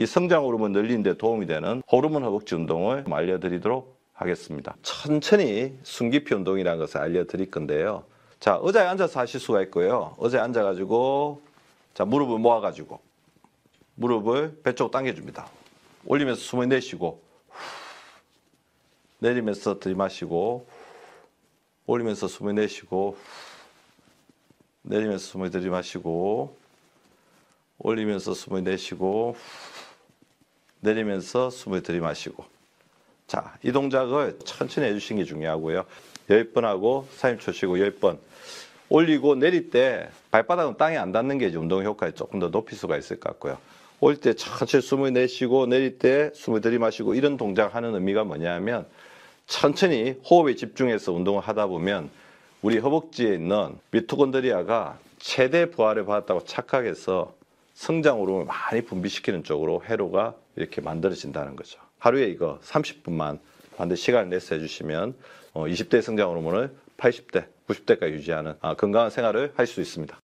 이 성장 호르몬 늘리는 데 도움이 되는 호르몬 허벅지 운동을 좀 알려드리도록 하겠습니다. 천천히 숨기피 운동이라는 것을 알려드릴 건데요. 자, 의자에 앉아서 하실 수가 있고요. 의자에 앉아가지고 자 무릎을 모아가지고 무릎을 배 쪽 당겨줍니다. 올리면서 숨을 내쉬고 내리면서 들이마시고 올리면서 숨을 내쉬고 내리면서 숨을 들이마시고 올리면서 숨을 내쉬고 내리면서 숨을 들이마시고 자, 이 동작을 천천히 해주시는 게 중요하고요. 10번 하고 3초 쉬고 10번 올리고 내릴 때 발바닥은 땅에 안 닿는 게 운동 효과를 조금 더 높일 수가 있을 것 같고요. 올 때 천천히 숨을 내쉬고 내릴 때 숨을 들이마시고 이런 동작 하는 의미가 뭐냐면 천천히 호흡에 집중해서 운동을 하다 보면 우리 허벅지에 있는 미토콘드리아가 최대 부하를 받았다고 착각해서 성장 호르몬을 많이 분비시키는 쪽으로 회로가 이렇게 만들어진다는 거죠. 하루에 이거 30분만 반드시 시간을 내서 해주시면 20대 성장 호르몬을 80대, 90대까지 유지하는 아, 건강한 생활을 할 수 있습니다.